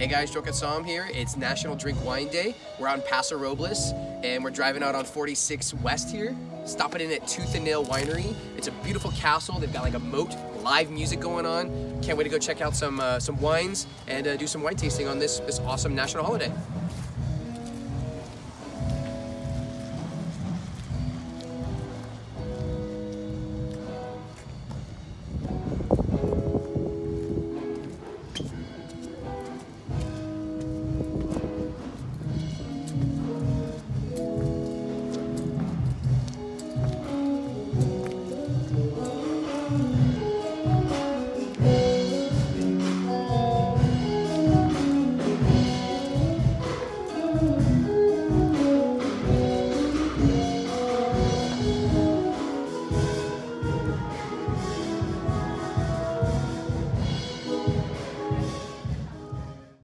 Hey guys, Joe Kassam here. It's National Drink Wine Day. We're on Paso Robles and we're driving out on 46 West here, stopping in at Tooth and Nail Winery. It's a beautiful castle. They've got like a moat, live music going on. Can't wait to go check out some uh, some wines and uh, do some wine tasting on this this awesome national holiday.